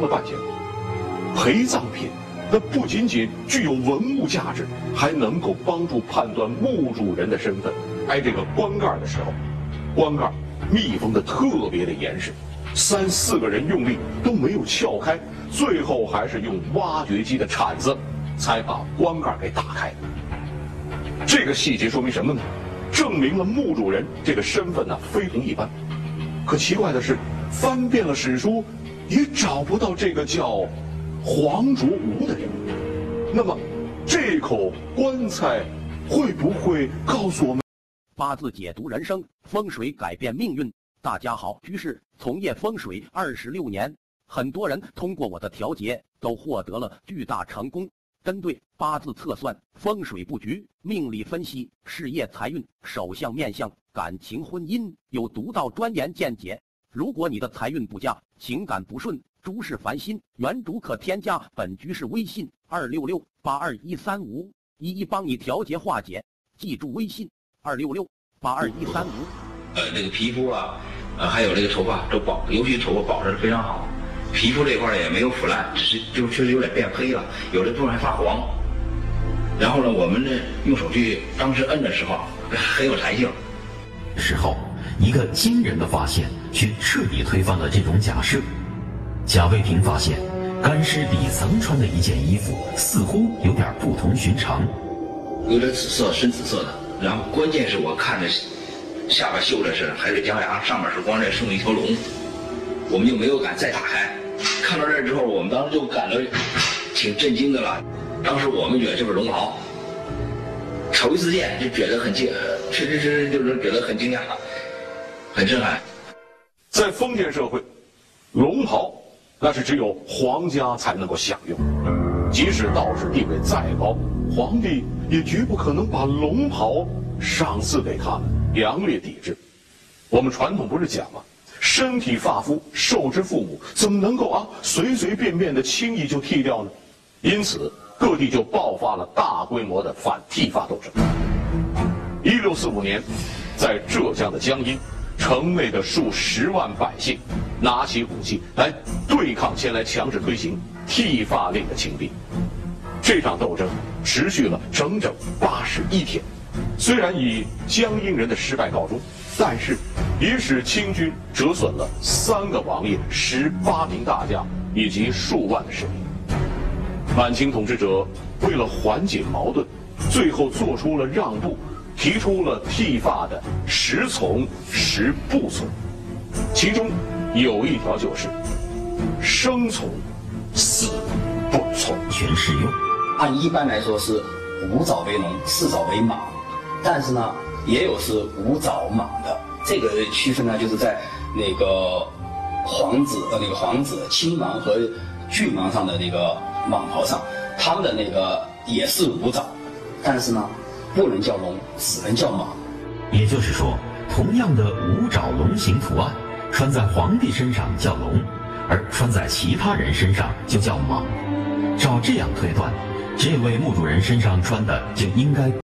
了半天，陪葬品那不仅仅具有文物价值，还能够帮助判断墓主人的身份。开这个棺盖的时候，棺盖密封的特别的严实，三四个人用力都没有撬开，最后还是用挖掘机的铲子才把棺盖给打开。这个细节说明什么呢？证明了墓主人这个身份呢非同一般。可奇怪的是，翻遍了史书，也找不到这个叫黄竹吴的人。那么，这口棺材会不会告诉我们？八字解读人生，风水改变命运。大家好，居士从业风水二十六年，很多人通过我的调节都获得了巨大成功。针对八字测算、风水布局、命理分析、事业财运、手相面相、感情婚姻，有独到专研见解。如果你的财运不佳、情感不顺、诸事烦心，原主可添加本居士微信二六六八二一三五，一一帮你调节化解。记住微信二六六八二一三五。呃，那个皮肤啊，呃，还有那个头发都保，尤其头发保持的非常好。皮肤这块也没有腐烂，只是就确实有点变黑了，有的地方还发黄。然后呢，我们呢用手去当时摁的时候很有弹性。时候，一个惊人的发现却彻底推翻了这种假设。贾卫平发现，干尸底层穿的一件衣服似乎有点不同寻常，有点紫色，深紫色的。然后关键是我看着下边绣的是海水江崖，上面是光这送一条龙。我们就没有敢再打开，看到这之后，我们当时就感到挺震惊的了。当时我们觉得这是龙袍，头一次见就觉得很惊，确实是就是觉得很惊讶，很震撼。在封建社会，龙袍那是只有皇家才能够享用，即使道士地位再高，皇帝也绝不可能把龙袍赏赐给他们，强烈抵制。我们传统不是讲吗？身体发肤受之父母，怎么能够啊随随便便的轻易就剃掉呢？因此，各地就爆发了大规模的反剃发斗争。一六四五年，在浙江的江阴，城内的数十万百姓拿起武器来对抗前来强制推行剃发令的清兵。这场斗争持续了整整八十一天，虽然以江阴人的失败告终。但是，也使清军折损了三个王爷、十八名大将以及数万的士兵。满清统治者为了缓解矛盾，最后做出了让步，提出了剃发的十从十不从，其中有一条就是生从，死不从，全适用。按一般来说是五爪为龙，四爪为蟒，但是呢。也有是五爪蟒的，这个区分呢，就是在那个皇子的那个皇子亲王和郡王上的那个蟒袍上，他们的那个也是五爪，但是呢，不能叫龙，只能叫马。也就是说，同样的五爪龙形图案，穿在皇帝身上叫龙，而穿在其他人身上就叫马。照这样推断，这位墓主人身上穿的就应该。